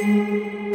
Música